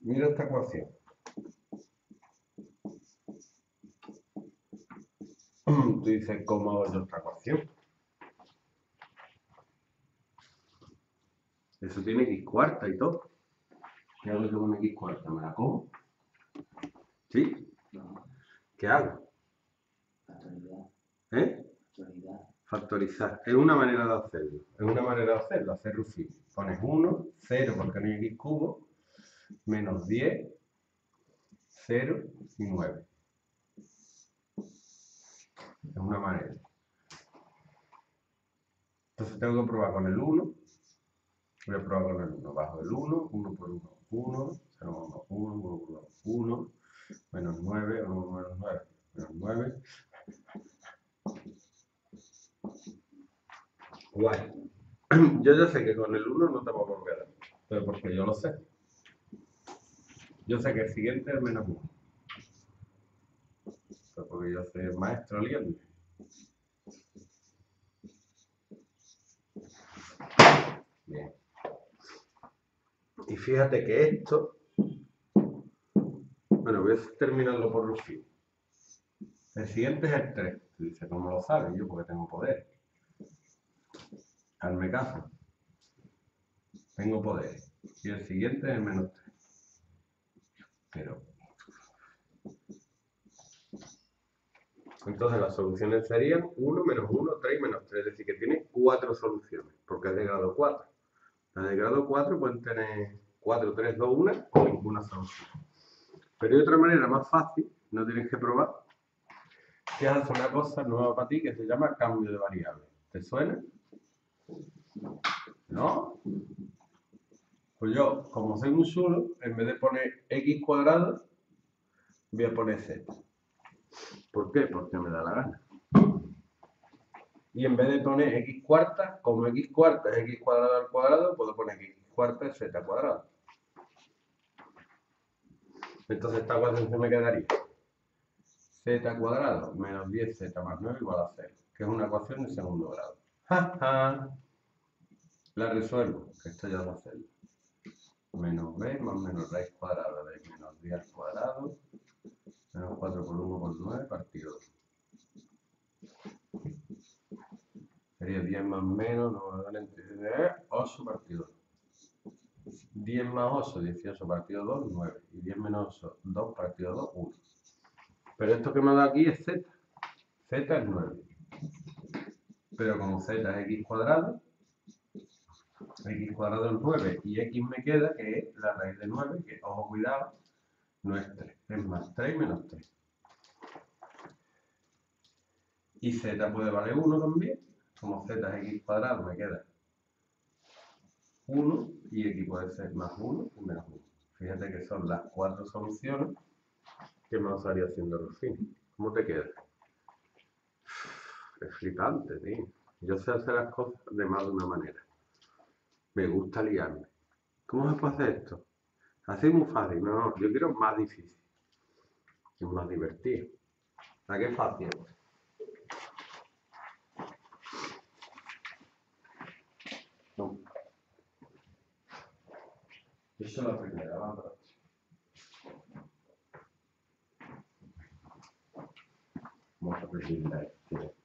Mira esta ecuación. Tú dices, ¿cómo hago yo esta ecuación? Eso tiene x cuarta y todo. ¿Qué hago yo con x cuarta? ¿Me la como? ¿Sí? ¿Qué hago? ¿Eh? Factorizar. Es una manera de hacerlo. Es una manera de hacerlo, hacer Ruffini. Pones 1, 0 porque no hay x cubo, menos 10, 0 y 9. Es una manera. Entonces tengo que probar con el 1. Voy a probar con el 1. Bajo el 1, 1 por 1, 1, 0, 1, 1, 1, 1, menos 9, 1, menos 9, menos 9. Guay. Yo ya sé que con el 1 no te voy a volver pero porque yo lo sé. Yo sé que el siguiente es menos 1. Porque yo soy maestro liente. Bien. Y fíjate que esto, bueno, voy a terminarlo por los. El siguiente es el 3. Dice, ¿cómo lo sabes? Yo porque tengo poder. Hazme caso. Tengo poder. Y el siguiente es el menos 3. Pero. Entonces las soluciones serían 1, menos 1, 3 y menos 3. Es decir, que tiene 4 soluciones, porque es de grado 4. Las de grado 4 pueden tener 4, 3, 2, 1 o ninguna solución. Pero hay otra manera más fácil, no tienes que probar, que es hacer una cosa nueva para ti que se llama cambio de variable. ¿Te suena? ¿No? Pues yo, como soy un solo, en vez de poner x cuadrado, voy a poner z. ¿Por qué? Porque me da la gana. Y en vez de poner x cuarta, como x cuarta es x cuadrado al cuadrado, puedo poner x cuarta es z cuadrado. Entonces esta ecuación se me quedaría z cuadrado menos 10z más 9 igual a 0, que es una ecuación de segundo grado. ¡Ja, La resuelvo, que esto ya a hacerlo. Menos b más menos raíz cuadrada de menos 10 al cuadrado, menos 4 por 1 por 9 partido 2. Sería 10 más menos, no me 8 partido 2. 10 más 8, 18 partido 2, 9. Y 10 menos 8, 2 partido 2, 1. Pero esto que me da aquí es z. z es 9. Pero como z es x cuadrado, x cuadrado es 9 y x me queda que es la raíz de 9, que, ojo, cuidado, no es 3, es más 3 menos 3. Y z puede valer 1 también, como z es x cuadrado me queda 1 y x puede ser más 1 y menos 1. Fíjate que son las cuatro soluciones que me estaría haciendo Rufini. ¿Cómo te queda? Es flipante, tío. Yo sé hacer las cosas de más de una manera. Me gusta liarme. ¿Cómo se puede hacer esto? Así muy fácil. No, yo quiero más difícil. Y más divertido. ¿A qué fácil? No. Eso es la primera, vamos. Vamos a